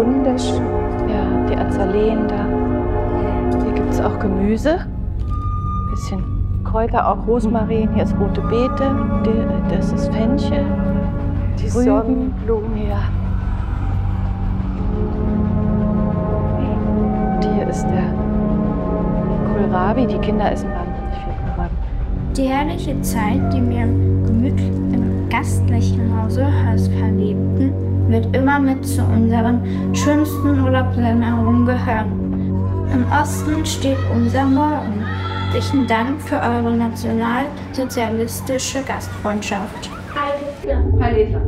wunderschön. Ja, die Azaleen da. Hier gibt es auch Gemüse. Ein bisschen Kräuter, auch Rosmarin. Hier ist rote Beete. Das ist Fenchel. Die Rüben. Sonnenblumen. Ja. Und hier ist der Kohlrabi. Die Kinder essen wahnsinnig viel Kohlrabi. Die herrliche Zeit, die wir gemütlich im gastlichen Hause Haus verlebten, immer mit zu unseren schönsten Urlaubsländern gehören. Im Osten steht unser Morgen. Herzlichen Dank für eure nationalsozialistische Gastfreundschaft. Heil Hitler. Heil.